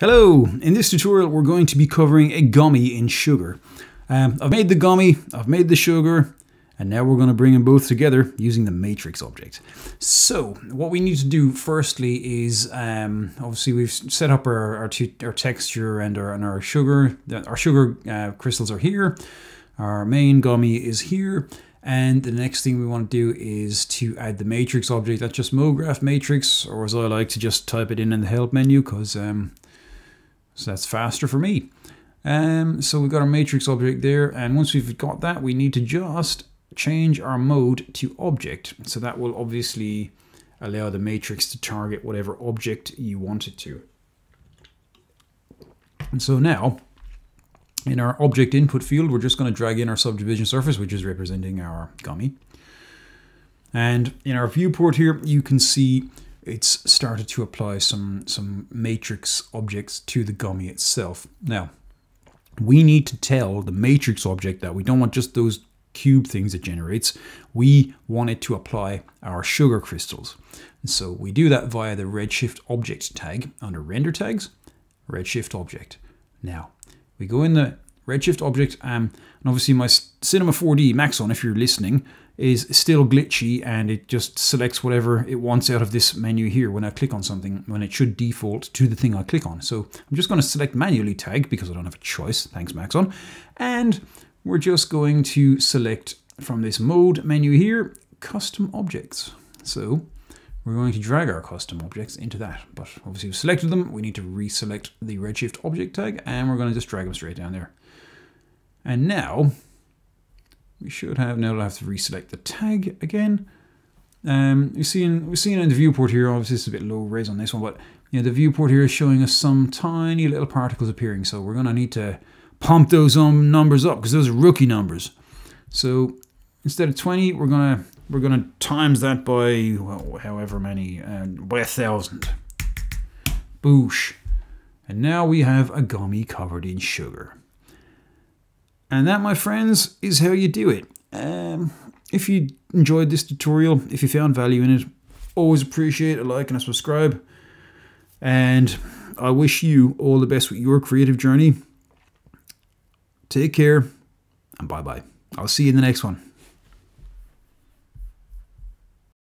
Hello! In this tutorial we're going to be covering a gummy in sugar. Um, I've made the gummy, I've made the sugar, and now we're going to bring them both together using the matrix object. So what we need to do firstly is, um, obviously we've set up our, our, our texture and our, and our sugar. Our sugar uh, crystals are here. Our main gummy is here. And the next thing we want to do is to add the matrix object. That's just MoGraph matrix, or as I like to just type it in in the help menu, because um, so that's faster for me. Um, so we've got our matrix object there, and once we've got that, we need to just change our mode to object. So that will obviously allow the matrix to target whatever object you want it to. And so now in our object input field, we're just going to drag in our subdivision surface, which is representing our gummy. And in our viewport here, you can see it's started to apply some, some matrix objects to the gummy itself. Now, we need to tell the matrix object that we don't want just those cube things it generates. We want it to apply our sugar crystals. And so we do that via the redshift object tag under render tags, redshift object. Now, we go in the Redshift object, um, and obviously my Cinema 4D Maxon, if you're listening, is still glitchy and it just selects whatever it wants out of this menu here when I click on something, when it should default to the thing I click on. So I'm just going to select manually tag because I don't have a choice, thanks Maxon, and we're just going to select from this mode menu here, custom objects. So we're going to drag our custom objects into that. But obviously we've selected them, we need to reselect the redshift object tag, and we're going to just drag them straight down there. And now we should have, now I'll have to reselect the tag again. Um, we've seen we've seen in the viewport here, obviously it's a bit low res on this one, but you know, the viewport here is showing us some tiny little particles appearing. So we're gonna need to pump those um, numbers up because those are rookie numbers. So instead of 20, we're gonna we're going to times that by well, however many, uh, by a thousand. Boosh. And now we have a gummy covered in sugar. And that, my friends, is how you do it. Um, if you enjoyed this tutorial, if you found value in it, always appreciate a like and a subscribe. And I wish you all the best with your creative journey. Take care and bye bye. I'll see you in the next one.